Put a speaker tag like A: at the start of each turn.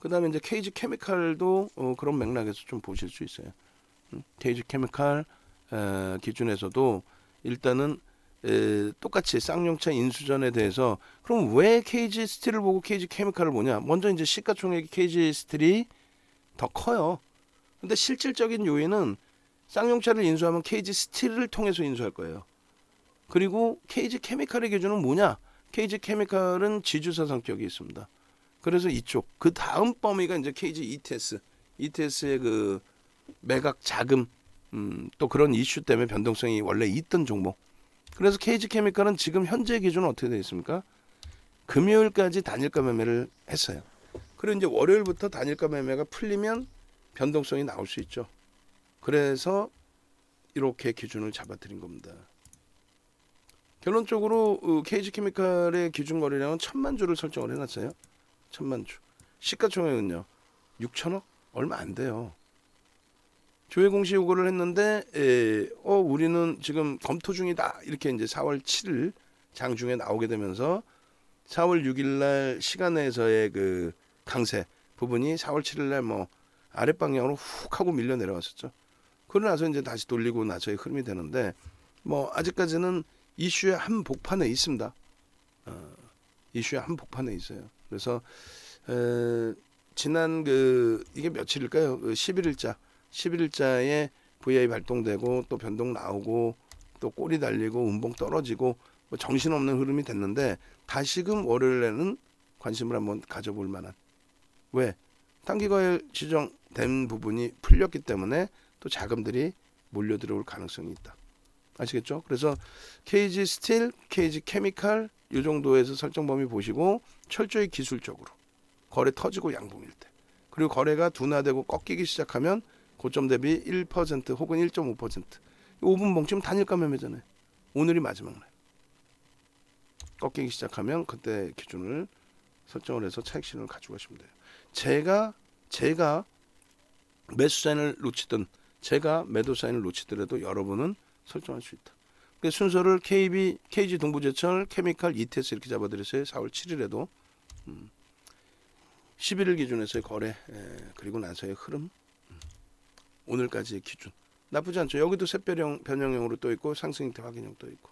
A: 그다음에 이제 KG 케미칼도 어, 그런 맥락에서 좀 보실 수 있어요. 음, KG 케미칼 에, 기준에서도 일단은 에, 똑같이 쌍용차 인수전에 대해서 그럼 왜 KG 스틸을 보고 KG 케미칼을 보냐? 먼저 이제 시가총액이 KG 스틸이 더 커요. 근데 실질적인 요인은 쌍용차를 인수하면 KG 스틸을 통해서 인수할 거예요. 그리고 KG 케미칼의 기준은 뭐냐? KG 케미칼은 지주사 성격이 있습니다. 그래서 이쪽 그 다음 범위가 이제 KG ETS, ETS의 그 매각 자금 음, 또 그런 이슈 때문에 변동성이 원래 있던 종목. 그래서 KG 케미칼은 지금 현재 기준은 어떻게 되어 있습니까? 금요일까지 단일가 매매를 했어요. 그리고 이제 월요일부터 단일가 매매가 풀리면 변동성이 나올 수 있죠. 그래서 이렇게 기준을 잡아드린 겁니다. 결론적으로 어, KG 케미칼의 기준 거래량은 천만 주를 설정을 해놨어요. 천만 주. 시가총액은요. 6천억? 얼마 안 돼요. 조회 공시 요구를 했는데 에, 어 우리는 지금 검토 중이다. 이렇게 이제 4월 7일 장중에 나오게 되면서 4월 6일 날 시간에서의 그 강세 부분이 4월 7일 날 뭐 아랫방향으로 훅 하고 밀려 내려왔었죠. 그러고 나서 이제 다시 돌리고 나서의 흐름이 되는데 뭐 아직까지는 이슈의 한 복판에 있습니다. 어, 이슈의 한 복판에 있어요. 그래서 에, 지난 그 이게 며칠일까요? 그 11일자 11일자에 VI 발동되고 또 변동 나오고 또 꼬리 달리고 운봉 떨어지고 뭐 정신없는 흐름이 됐는데 다시금 월요일에는 관심을 한번 가져볼 만한 왜 단기과열 지정된 부분이 풀렸기 때문에 또 자금들이 몰려 들어올 가능성이 있다. 아시겠죠? 그래서 KG 스틸, KG 케미칼 이 정도에서 설정 범위 보시고 철저히 기술적으로 거래 터지고 양봉일 때 그리고 거래가 둔화되고 꺾이기 시작하면 고점 대비 1% 혹은 1.5% 5분봉 지금 단일가 매매잖아요. 오늘이 마지막 날. 꺾이기 시작하면 그때 기준을 설정을 해서 차익 신호를 가지고 가시면 돼요. 제가 제가 매수 사인을 놓치든 제가 매도 사인을 놓치더라도 여러분은 설정할 수 있다. 그 순서를 KB, KG 동부제철, 케미칼, ETS 이렇게 잡아드렸어요. 4월 7일에도 음. 11일 기준에서의 거래 에, 그리고 나서의 흐름 음. 오늘까지의 기준 나쁘지 않죠. 여기도 샛별형 변형형으로 또 있고 상승 형태 확인형 또 있고